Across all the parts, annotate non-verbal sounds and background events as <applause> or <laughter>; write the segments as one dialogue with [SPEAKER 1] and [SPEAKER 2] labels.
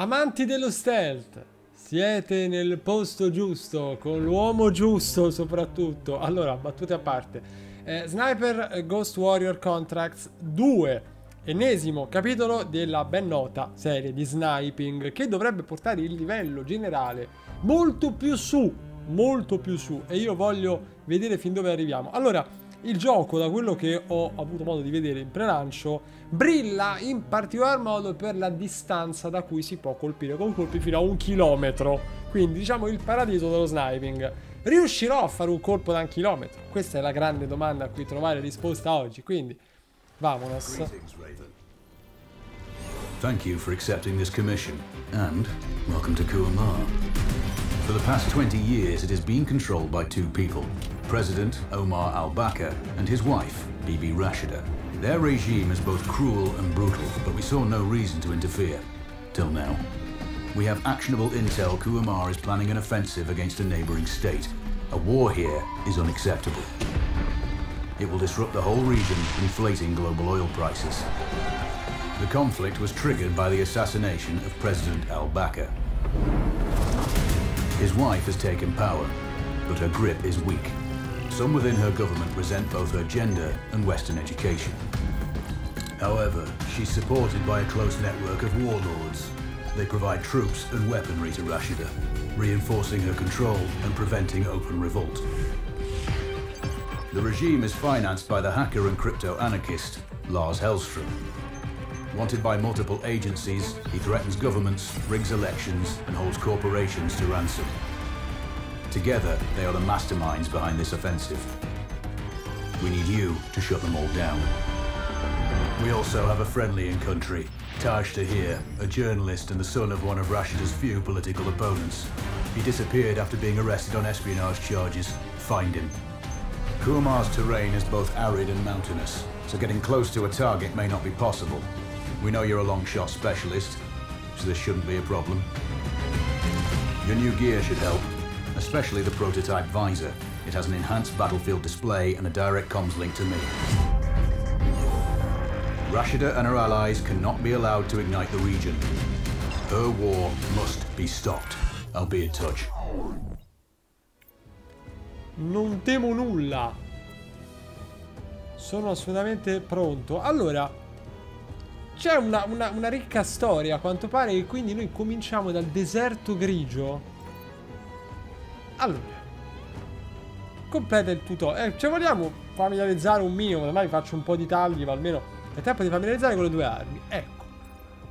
[SPEAKER 1] Amanti dello stealth, siete nel posto giusto, con l'uomo giusto soprattutto. Allora, battute a parte. Eh, Sniper Ghost Warrior Contracts 2, ennesimo capitolo della ben nota serie di sniping che dovrebbe portare il livello generale molto più su, molto più su e io voglio vedere fin dove arriviamo. Allora, il gioco, da quello che ho avuto modo di vedere in pre-lancio, brilla in particolar modo per la distanza da cui si può colpire con colpi fino a un chilometro. Quindi, diciamo, il paradiso dello sniping. Riuscirò a fare un colpo da un chilometro? Questa è la grande domanda a cui trovare risposta oggi. Quindi, vamonos.
[SPEAKER 2] Thank you for accepting this commission, and welcome to Kuamar. For the past 20 years, it has been controlled by two people President Omar al Bakr and his wife, Bibi Rashida. Their regime is both cruel and brutal, but we saw no reason to interfere. Till now. We have actionable intel Kuamar is planning an offensive against a neighboring state. A war here is unacceptable. It will disrupt the whole region, inflating global oil prices. The conflict was triggered by the assassination of President al-Bakr. His wife has taken power, but her grip is weak. Some within her government resent both her gender and Western education. However, she's supported by a close network of warlords. They provide troops and weaponry to Rashida, reinforcing her control and preventing open revolt. The regime is financed by the hacker and crypto anarchist Lars Hellstrom. Wanted by multiple agencies, he threatens governments, rigs elections, and holds corporations to ransom. Together, they are the masterminds behind this offensive. We need you to shut them all down. We also have a friendly in country, Taj Tahir, a journalist and the son of one of Rashida's few political opponents. He disappeared after being arrested on espionage charges. Find him. Kumar's terrain is both arid and mountainous, so getting close to a target may not be possible. We know you're a long shot specialist, so this shouldn't be a problem. Your new gear should help, especially the prototype visor. It has an enhanced battlefield display and a direct comms link to me. Rashida and her allies cannot be allowed to ignite the region. Her war must be stopped. I'll be in touch.
[SPEAKER 1] Non temo nulla. Sono assolutamente pronto. Allora, c'è una, una, una, ricca storia, a quanto pare, e quindi noi cominciamo dal deserto grigio. Allora, completa il tutorial. Eh, ci vogliamo familiarizzare un minimo, ormai faccio un po' di tagli, ma almeno è tempo di familiarizzare con le due armi. Ecco,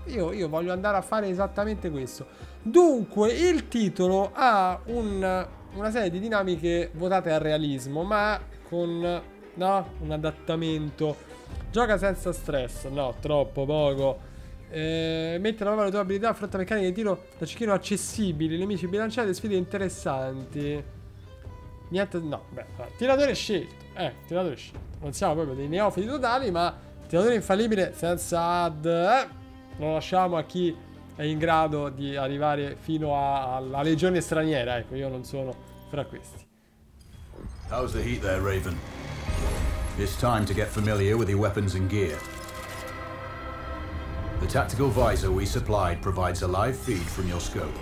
[SPEAKER 1] io, io voglio andare a fare esattamente questo. Dunque, il titolo ha un una serie di dinamiche votate al realismo, ma con no, un adattamento. Gioca senza stress, no, troppo poco. Eh, mette la nuova tua abilità, affronta meccaniche di tiro da cecchino accessibili, nemici bilanciati e sfide interessanti. Niente, no, beh, tiratore scelto. Eh, tiratore scelto. Non siamo proprio dei neofiti totali, ma tiratore infallibile senza ad. Eh, lo lasciamo a chi è in grado di arrivare fino alla legione straniera. Ecco, io non sono fra questi.
[SPEAKER 2] How's the heat there, Raven? It's time to get familiar with your weapons and gear. The tactical visor we supplied provides a live feed from your scope.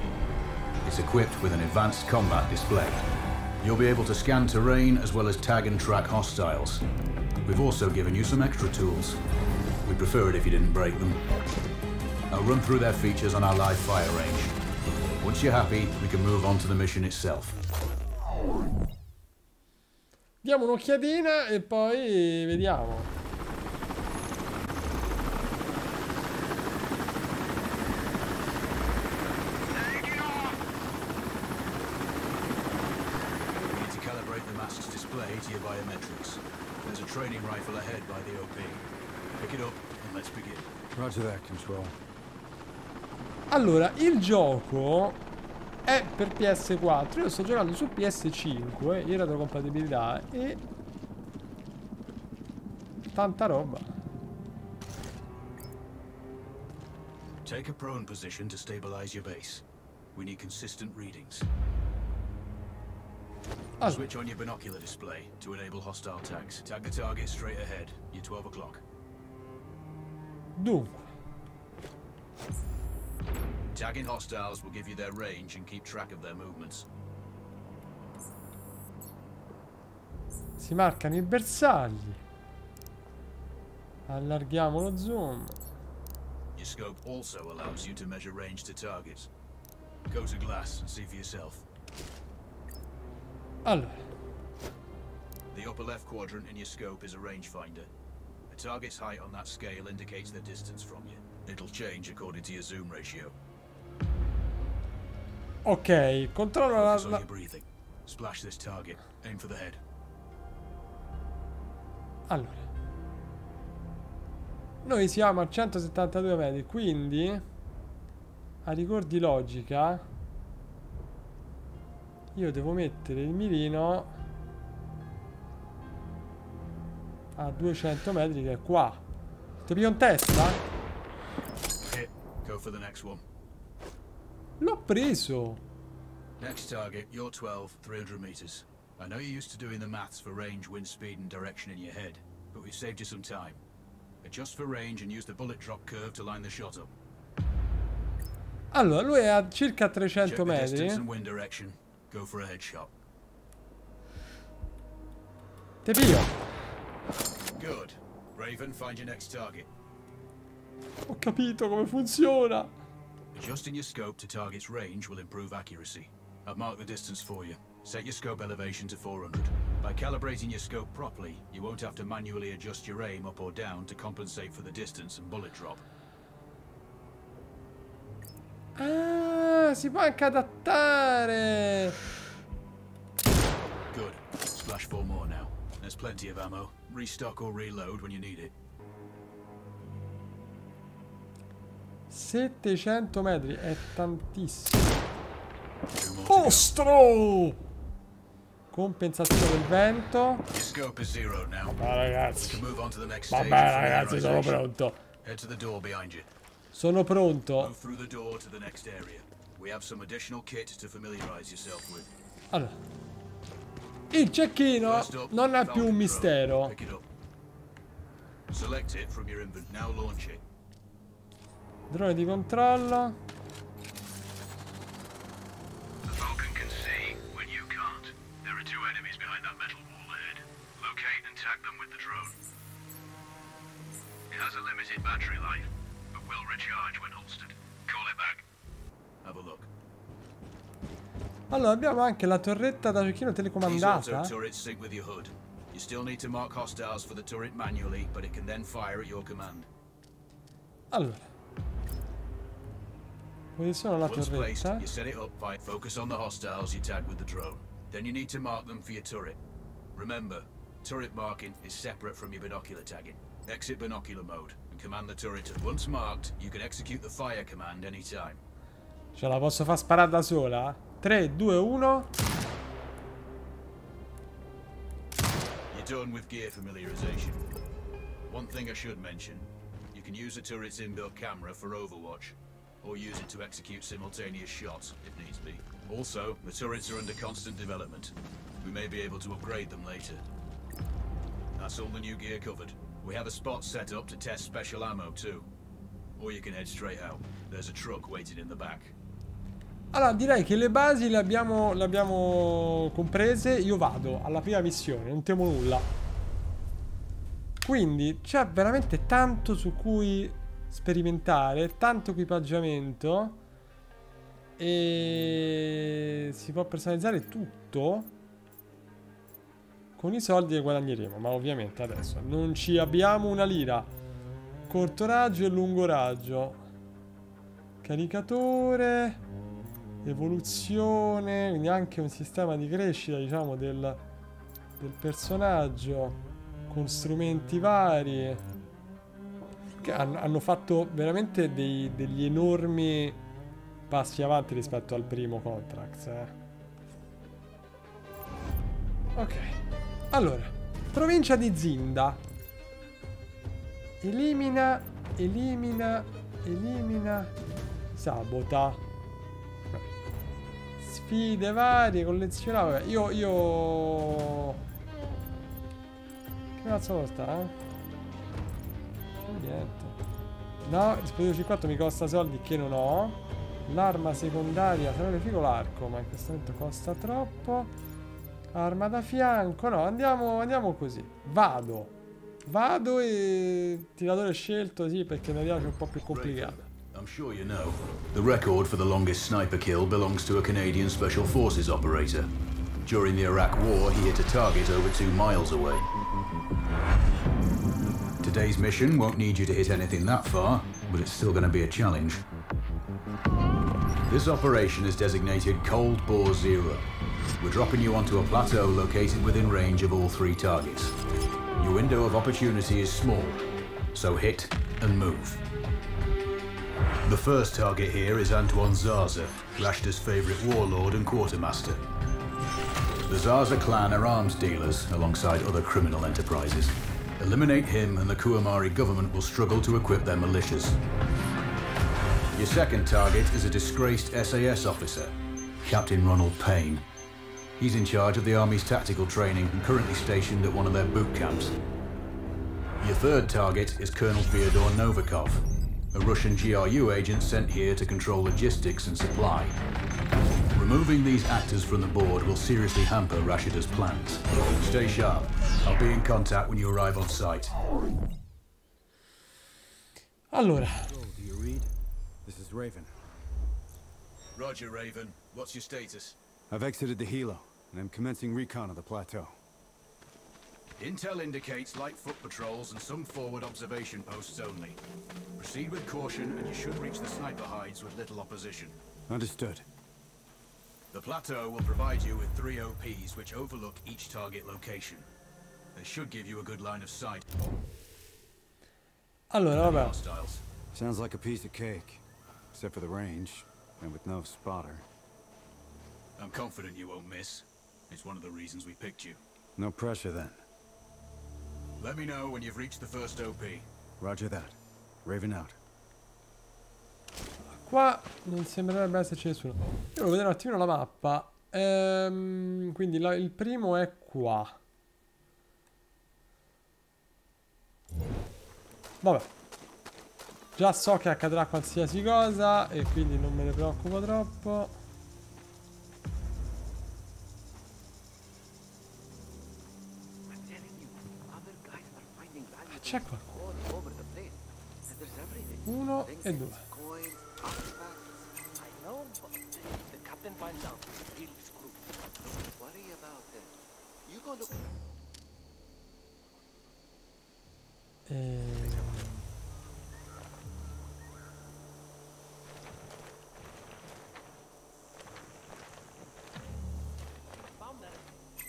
[SPEAKER 2] It's equipped with an advanced combat display. You'll be able to scan terrain as well as tag and track hostiles. We've also given you some extra tools. We'd prefer it if you didn't break them. I'll run through their features on our live fire range. Once you're happy, we can move on to the mission itself.
[SPEAKER 1] Diamo un'occhiatina e poi vediamo.
[SPEAKER 2] Biometrics. There's a training rifle ahead by the OP. Pick it up and let's begin.
[SPEAKER 3] Roger that, control.
[SPEAKER 1] Allora, il gioco è per PS4. Io sto giocando su PS5 in retrocompatibilità e tanta roba.
[SPEAKER 2] Take a prone position to stabilize your base. We need consistent readings. Allora. Switch on your binocular display to enable hostile tags. Tag the target straight ahead. You're 12 o'clock.
[SPEAKER 1] Dunque.
[SPEAKER 2] Tagging hostiles will give you their range and keep track of their movements.
[SPEAKER 1] Si marcano i bersagli. Allarghiamo lo zoom.
[SPEAKER 2] Your scope also allows you to measure range to targets. Go to glass and see for yourself.
[SPEAKER 1] Allora,
[SPEAKER 2] The upper left quadrant in your scope is a rangefinder. A target's height on that scale indicates their distance from you. It'll change according to your zoom ratio.
[SPEAKER 1] ok, controllo la, la-.
[SPEAKER 2] Splash this target. Aim for the head.
[SPEAKER 1] Allora. Noi siamo a 172 metri, quindi a rigor di logica io devo mettere il mirino a 200 metri che è qua. Ti piglio in testa?
[SPEAKER 2] One.
[SPEAKER 1] L'ho preso.
[SPEAKER 2] Next target, you're 12, 300 meters. I know you're used to doing the maths for range, wind speed, and direction in your head, but we've saved you some time. Adjust for range and use the bullet drop curve to line the shot up.
[SPEAKER 1] Allora, lui è a circa
[SPEAKER 2] Check
[SPEAKER 1] 300
[SPEAKER 2] the
[SPEAKER 1] metri.
[SPEAKER 2] Distance and wind direction. Go for a headshot.
[SPEAKER 1] Te piglio.
[SPEAKER 2] Good. Raven, find your next target.
[SPEAKER 1] Ho capito come funziona.
[SPEAKER 2] Adjusting your scope to target's range will improve accuracy. I've marked the distance for you. Set your scope elevation to 400. By calibrating your scope properly, you won't have to manually adjust your aim up or down to compensate for the distance and bullet drop.
[SPEAKER 1] Ah, si può anche adattare.
[SPEAKER 2] Good. Splash four more now. There's plenty of ammo. Restock or reload when you need it.
[SPEAKER 1] 700 metri è tantissimo. Ostro! Compensazione del vento. Ma ragazzi. Vabbè ragazzi, sono pronto.
[SPEAKER 2] Head to the door behind you.
[SPEAKER 1] Sono pronto. Allora. Il cecchino non è più un mistero.
[SPEAKER 2] Pick it up. Select it from your inventory. Now launch it.
[SPEAKER 1] Drone di controllo.
[SPEAKER 2] It has a limited battery life, but will recharge when holstered. Call it back. Have a look.
[SPEAKER 1] Allora abbiamo anche la torretta da
[SPEAKER 2] These
[SPEAKER 1] telecomandata.
[SPEAKER 2] You still need to mark hostiles for the turret manually, but it can then fire at your command.
[SPEAKER 1] Allora. Posiziona la
[SPEAKER 2] Once placed,
[SPEAKER 1] torretta.
[SPEAKER 2] you set it up by focus on the hostiles you tag with the drone. Then you need to mark them for your turret. Remember, turret marking is separate from your binocular tagging. Exit binocular mode and command the turret. Once marked, you can execute the fire command anytime.
[SPEAKER 1] Ce la posso far sparare da sola? 3, 2, 1.
[SPEAKER 2] You're done with gear familiarization. One thing I should mention, you can use the turret's inbuilt camera for overwatch, or use it to execute simultaneous shots if needs be. Also, the turrets are under constant development. We may be able to upgrade them later. That's all the new gear covered. We have a spot set up to test special ammo too. Or you can head straight out. There's a truck waiting in the back.
[SPEAKER 1] Allora, direi che le basi le abbiamo, le abbiamo comprese. Io vado alla prima missione, non temo nulla. Quindi c'è veramente tanto su cui sperimentare, tanto equipaggiamento. E si può personalizzare tutto con i soldi che guadagneremo. Ma ovviamente adesso non ci abbiamo una lira. Corto raggio e lungo raggio. Caricatore evoluzione, quindi anche un sistema di crescita, diciamo, del, del personaggio con strumenti vari che hanno, hanno fatto veramente dei- degli enormi passi avanti rispetto al primo Contracts. eh. Ok, allora, provincia di Zinda. Elimina, elimina, elimina, sabota. Sfide varie, collezionare. Vabbè, io, io... Che cazzo costa, eh? Niente. No, il dispositivo 54 mi costa soldi che non ho. L'arma secondaria, sarebbe figo l'arco, ma in questo momento costa troppo. Arma da fianco, no, andiamo, andiamo così. Vado. Vado e tiratore scelto, sì, perché mi piace un po' più complicato.
[SPEAKER 2] I'm sure you know, the record for the longest sniper kill belongs to a Canadian Special Forces operator. During the Iraq War, he hit a target over two miles away. Today's mission won't need you to hit anything that far, but it's still going to be a challenge. This operation is designated Cold Bore Zero. We're dropping you onto a plateau located within range of all three targets. Your window of opportunity is small, so hit and move. The first target here is Antoine Zaza, Rashta's favourite warlord and quartermaster. The Zaza clan are arms dealers alongside other criminal enterprises. Eliminate him and the Kuamari government will struggle to equip their militias. Your second target is a disgraced SAS officer, Captain Ronald Payne. He's in charge of the Army's tactical training and currently stationed at one of their boot camps. Your third target is Colonel Fyodor Novikov, a Russian GRU agent sent here to control logistics and supply. Removing these actors from the board will seriously hamper Rashida's plans. Stay sharp. I'll be in contact when you arrive on site.
[SPEAKER 1] Allora,
[SPEAKER 3] do you read? This is Raven.
[SPEAKER 2] Roger, Raven. What's your status?
[SPEAKER 3] I've exited the Hilo, and I'm commencing recon of the plateau.
[SPEAKER 2] Intel indicates light foot patrols and some forward observation posts only. Proceed with caution and you should reach the sniper hides with little opposition.
[SPEAKER 3] Understood.
[SPEAKER 2] The plateau will provide you with three OPs which overlook each target location. They should give you a good line of sight.
[SPEAKER 1] allora, vabbè.
[SPEAKER 2] Hostiles.
[SPEAKER 3] Sounds like a piece of cake. Except for the range, and with no spotter.
[SPEAKER 2] I'm confident you won't miss. It's one of the reasons we picked you.
[SPEAKER 3] No pressure then.
[SPEAKER 2] Let me know when you've reached the first OP.
[SPEAKER 3] Roger that. Raven out.
[SPEAKER 1] Qua non sembrerebbe esserci nessuno. Io devo vedere un attimino la mappa. Ehm, quindi la- il primo è qua. Vabbè. Già so che accadrà qualsiasi cosa e quindi non me ne preoccupo troppo.
[SPEAKER 4] About it. You go look.
[SPEAKER 1] Ehm,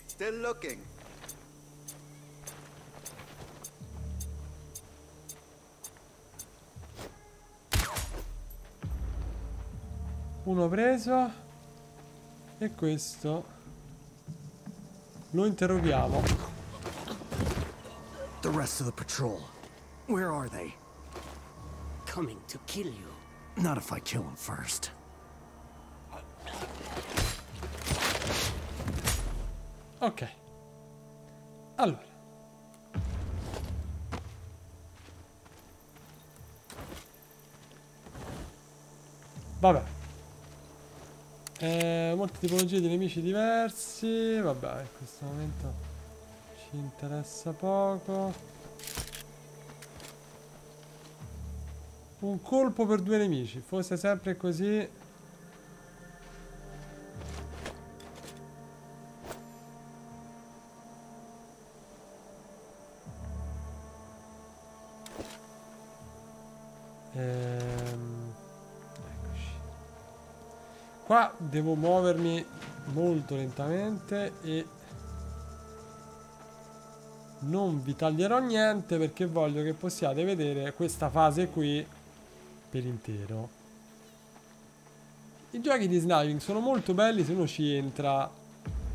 [SPEAKER 4] Still looking.
[SPEAKER 1] Uno preso. E questo. Lo interroghiamo.
[SPEAKER 5] The rest of the patrol. Where are they? Coming to kill you. Not if I kill him first.
[SPEAKER 1] Ok. Allora. Vabbè. Eh, molte tipologie di nemici diversi. Vabbè, in questo momento ci interessa poco. Un colpo per due nemici. Fosse sempre così. Ehm, Qua devo muovermi molto lentamente e non vi taglierò niente perché voglio che possiate vedere questa fase qui per intero. I giochi di sniping sono molto belli se uno ci entra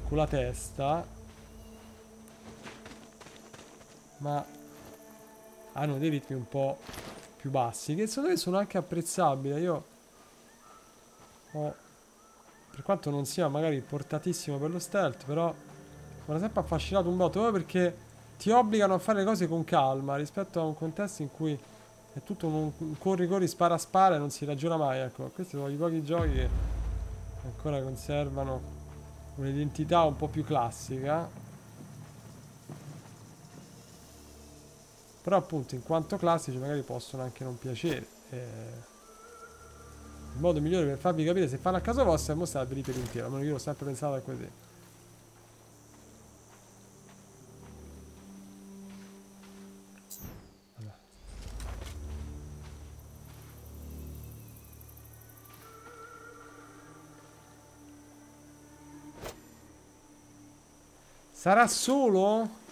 [SPEAKER 1] con la testa, ma hanno dei ritmi un po' più bassi che secondo me sono anche apprezzabili. Io ho, per quanto non sia magari portatissimo per lo stealth, però mi ha sempre affascinato un botto proprio perché ti obbligano a fare le cose con calma rispetto a un contesto in cui È tutto un, un corri corri spara spara e non si ragiona mai, ecco. Questi sono i pochi giochi che ancora conservano un'identità un po' più classica. Però appunto in quanto classici magari possono anche non piacere. Eh, il modo migliore per farvi capire se fanno a caso vostro è mostrarveli per intero. Almeno io l'ho sempre pensato così. Allora. Sarà solo?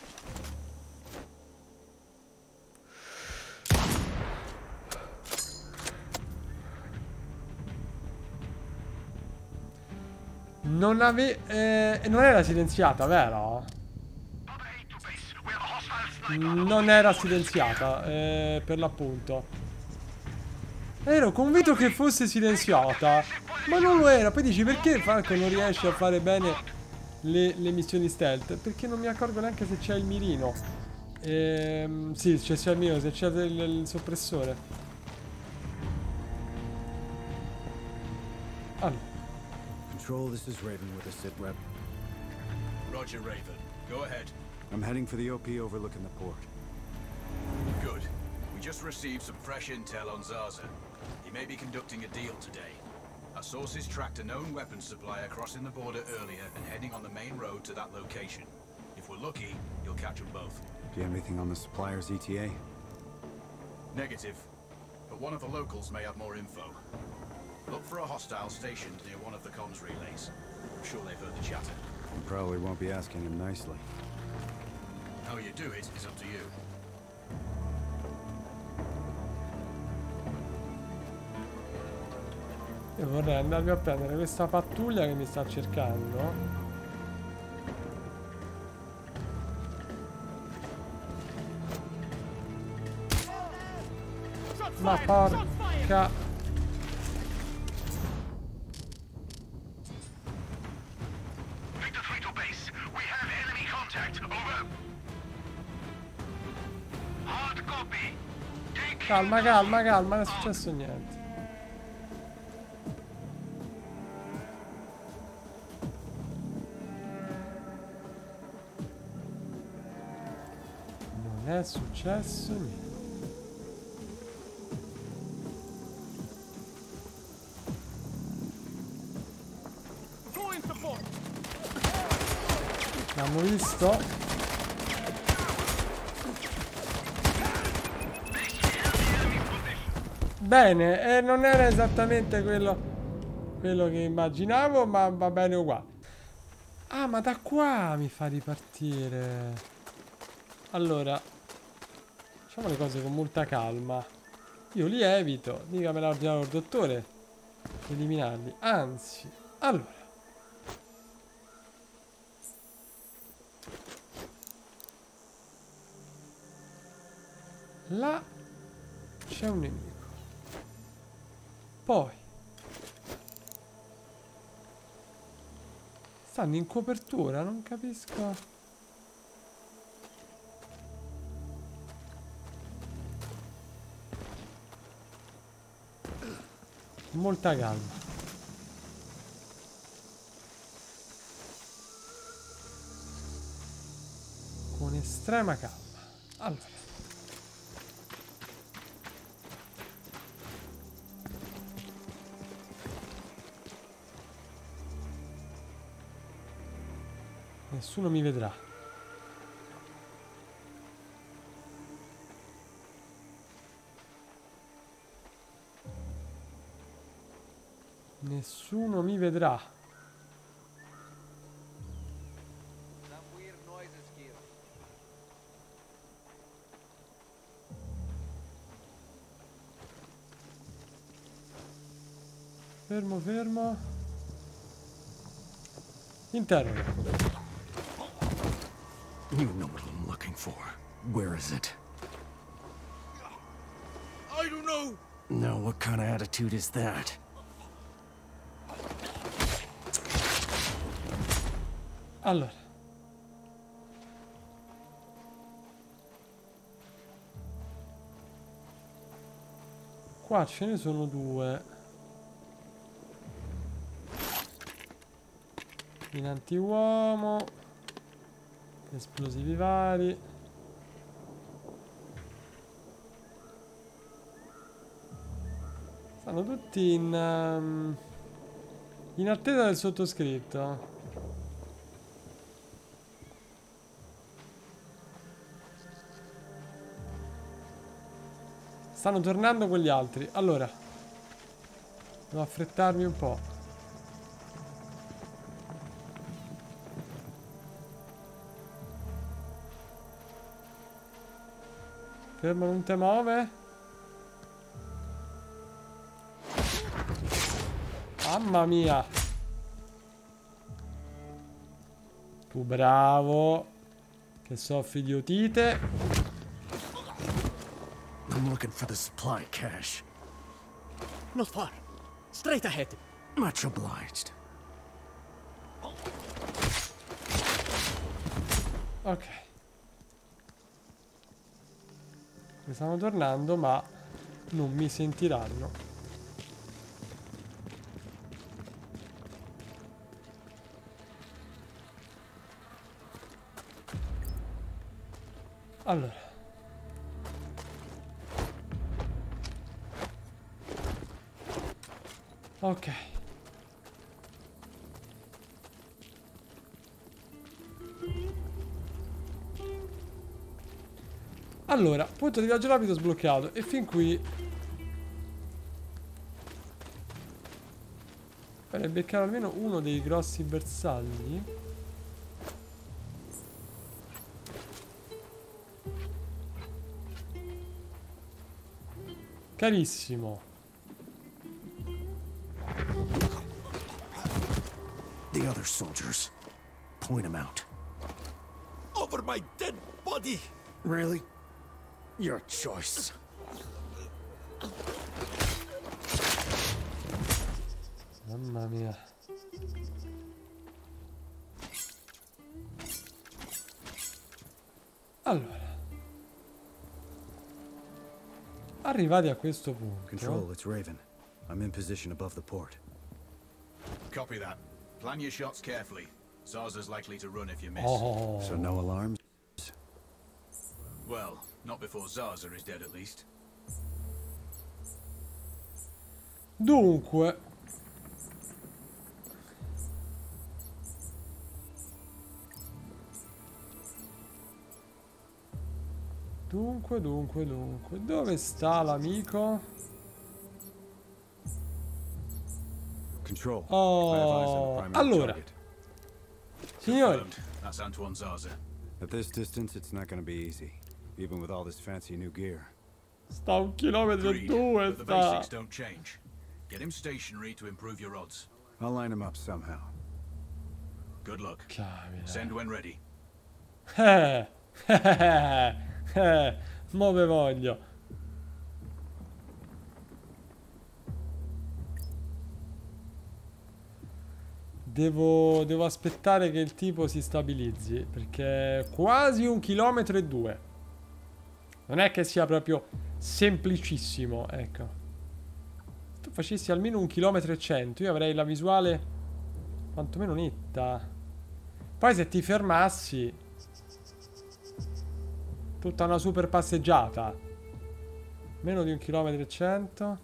[SPEAKER 1] Non ave... eh, non era silenziata, vero? Non era silenziata, eh, per l'appunto. Ero convinto che fosse silenziata, ma non lo era. Poi dici, perché Falco non riesce a fare bene le, le missioni stealth? Perché non mi accorgo neanche se c'è il mirino. Ehm, sì, c'è il mirino, se c'è il, il soppressore.
[SPEAKER 3] Control, this is Raven with a sit rep.
[SPEAKER 2] Roger, Raven. Go ahead.
[SPEAKER 3] I'm heading for the OP overlooking the port.
[SPEAKER 2] Good. We just received some fresh intel on Zaza. He may be conducting a deal today. Our sources tracked a known weapons supplier crossing the border earlier and heading on the main road to that location. If we're lucky, you'll catch them both.
[SPEAKER 3] Do you have anything on the supplier's ETA?
[SPEAKER 2] Negative. But one of the locals may have more info. Look for a hostile stationed near one of the comms relays. I'm sure they've heard the chatter.
[SPEAKER 3] You probably won't be asking him nicely.
[SPEAKER 2] How you do it is up to you.
[SPEAKER 1] Io vorrei andarvi a prendere questa pattuglia che mi sta cercando. Ma porca... Calma, calma, calma, non è successo niente. Non è successo niente. L'hanno visto? Bene, e non era esattamente quello, quello che immaginavo, ma va bene uguale. Ah, ma da qua mi fa ripartire. Allora, facciamo le cose con molta calma. Io li evito, mica me l'ha ordinato il dottore. Eliminarli. Anzi, allora. Là c'è un nemico. Poi stanno in copertura, non capisco. Molta calma. Con estrema calma. Allora. Nessuno mi vedrà. Nessuno mi vedrà. Fermo, fermo. Interroga.
[SPEAKER 5] You know what I'm looking for. Where is it?
[SPEAKER 6] I don't know.
[SPEAKER 5] Now, what kind of attitude is that?
[SPEAKER 1] Allora. Qua ce ne sono due. In anti-uomo. Esplosivi vari. Stanno tutti in... ehm, in attesa del sottoscritto. Stanno tornando quegli altri. Allora. Devo affrettarmi un po'. Fermo, non te muove. Mamma mia. Tu bravo. Che soffri di otite.
[SPEAKER 5] I'm looking for the supply cache.
[SPEAKER 7] Not far. Straight ahead.
[SPEAKER 5] Much obliged.
[SPEAKER 1] Ok. Mi stanno tornando, ma non mi sentiranno. Allora. Ok. Allora, punto di viaggio rapido sbloccato e fin qui per beccare almeno uno dei grossi bersagli. Carissimo.
[SPEAKER 5] The other soldiers. Point them out.
[SPEAKER 7] Over my dead body!
[SPEAKER 5] Really? Your choice.
[SPEAKER 1] Mamma mia. Allora. Arrivati a questo punto.
[SPEAKER 3] Control, it's Raven. I'm in position above the port.
[SPEAKER 2] Copy that. Plan your shots carefully. Zarza's likely to run if you miss.
[SPEAKER 1] Oh,
[SPEAKER 3] So no alarms?
[SPEAKER 2] Well, not before Zarza is dead at least.
[SPEAKER 1] Dunque. Dunque, dunque, dunque. Dove sta l'amico?
[SPEAKER 3] Control.
[SPEAKER 1] Oh, allora. Signori.
[SPEAKER 2] That's Antoine Zarza.
[SPEAKER 3] At this distance, it's not gonna be easy. Even with all this fancy new gear.
[SPEAKER 1] sta un chilometro e
[SPEAKER 2] Agreed,
[SPEAKER 1] due,
[SPEAKER 2] but the
[SPEAKER 1] sta...
[SPEAKER 2] basics don't change. Get him stationary to improve your odds.
[SPEAKER 3] I'll line him up somehow.
[SPEAKER 2] Good luck.
[SPEAKER 1] Camina.
[SPEAKER 2] Send when ready. <laughs>
[SPEAKER 1] Mo ve voglio. Devo, devo aspettare che il tipo si stabilizzi perché è quasi un chilometro e due. Non è che sia proprio semplicissimo, ecco. Se tu facessi almeno un chilometro e cento, io avrei la visuale quantomeno netta. Poi se ti fermassi, Tutta una super passeggiata. Meno di un chilometro e cento.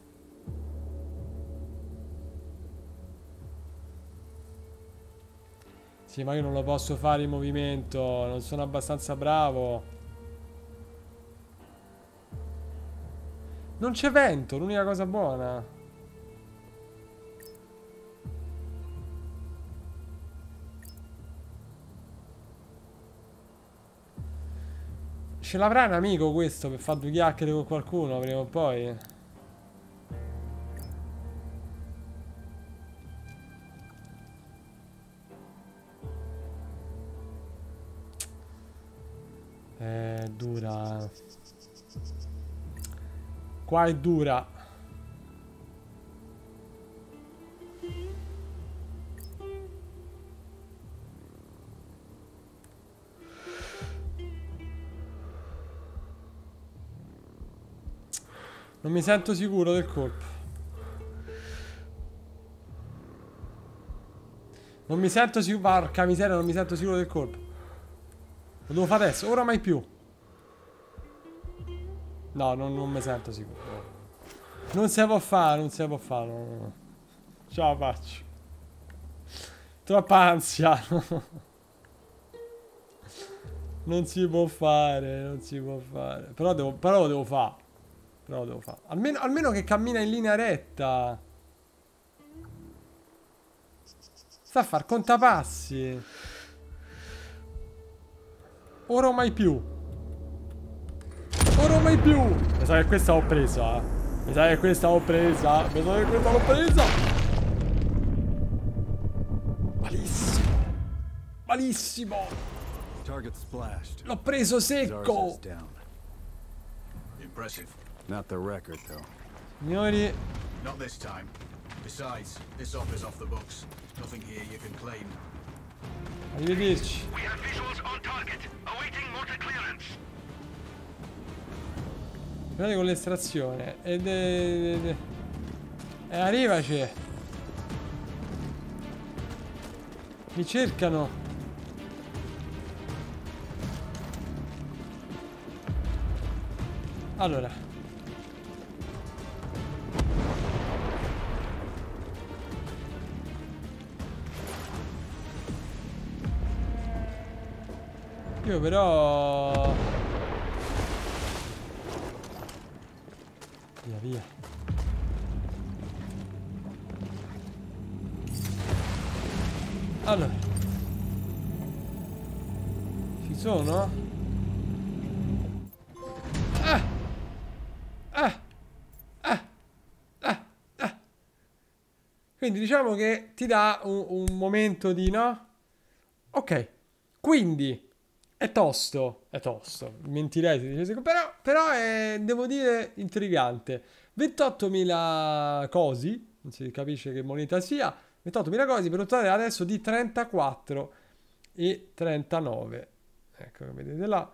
[SPEAKER 1] Sì, ma io non lo posso fare in movimento. Non sono abbastanza bravo. Non c'è vento, l'unica cosa buona. Ce l'avrà un amico questo per fare due chiacchiere con qualcuno prima o poi? È dura. Qua è dura. Non mi sento sicuro del colpo. Non mi sento sicuro. Porca miseria, non mi sento sicuro del colpo. Lo devo fare adesso, ora mai più. No, non, non mi sento sicuro. Non si può fare, non si può fare. No, no. Ce la faccio. Troppa ansia. non si può fare, non si può fare. Però, devo, però lo devo fare. Però lo devo fare. Almeno, almeno che cammina in linea retta. Sta a far contapassi. Ora o mai più. O mai più. Mi sa che questa l'ho presa. eh. Mi sa che questa l'ho presa. Mi sa che questa l'ho presa. Malissimo. Malissimo. L'ho preso secco.
[SPEAKER 3] Zarz's down.
[SPEAKER 2] Impressive.
[SPEAKER 3] Not the record, though.
[SPEAKER 1] Signori,
[SPEAKER 2] Not this time. Besides, this offer's off the books. Nothing here you can claim.
[SPEAKER 1] arrivederci.
[SPEAKER 6] We have visuals on target. Awaiting mortar clearance.
[SPEAKER 1] Guardate con l'estrazione. Ed è... E arrivaci. Mi cercano. Allora. Io però... Via, via. Allora. Ci sono? Ah! Ah! Ah! Quindi diciamo che ti dà un, un momento di no? Ok. Quindi è tosto, è tosto, mentirei se dicessi, però, però è, devo dire, intrigante. 28.000 cosi, non si capisce che moneta sia, 28.000 cosi per un totale adesso di 34 e 39. Ecco, vedete là.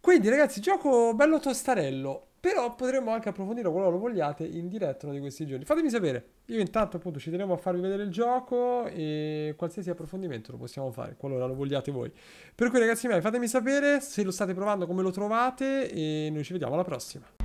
[SPEAKER 1] Quindi ragazzi, gioco bello tostarello, però potremmo anche approfondire qualora lo vogliate in diretta uno di questi giorni. Fatemi sapere. Io intanto appunto ci tenevo a farvi vedere il gioco e qualsiasi approfondimento lo possiamo fare qualora lo vogliate voi. Per cui ragazzi miei, fatemi sapere se lo state provando, come lo trovate e noi ci vediamo alla prossima.